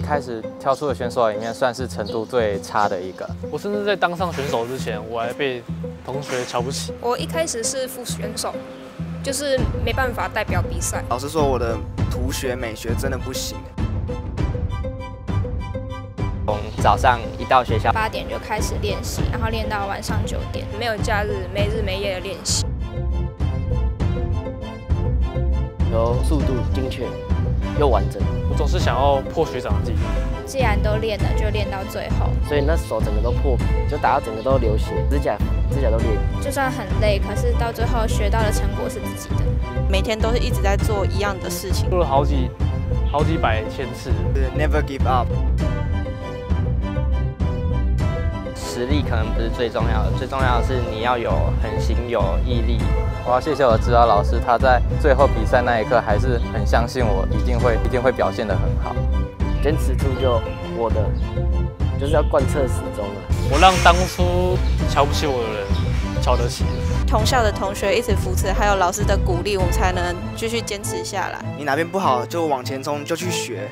开始挑出的选手里面，算是程度最差的一个。我甚至在当上选手之前，我还被同学瞧不起。我一开始是副选手，就是没办法代表比赛。老师说我的图学美学真的不行。从早上一到学校八点就开始练习，然后练到晚上九点，没有假日，没日没夜的练习。有速度、精确又完整。我总是想要破学长的记录。既然都练了，就练到最后。所以那手整个都破皮，就打到整个都流血，指甲指甲都裂。就算很累，可是到最后学到的成果是自己的。每天都是一直在做一样的事情，做了好几好几百千次。是 Never give up。实力可能不是最重要的，最重要的是你要有恒心、有毅力。我要谢谢我的指导老师，他在最后比赛那一刻还是很相信我，一定会一定会表现得很好。坚持住就我的，就是要贯彻始终了！我让当初瞧不起我的人瞧得起。同校的同学一直扶持，还有老师的鼓励，我们才能继续坚持下来。你哪边不好就往前冲，就去学。